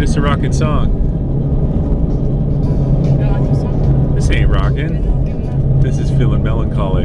rocking song. This ain't rocking. This is feeling melancholy.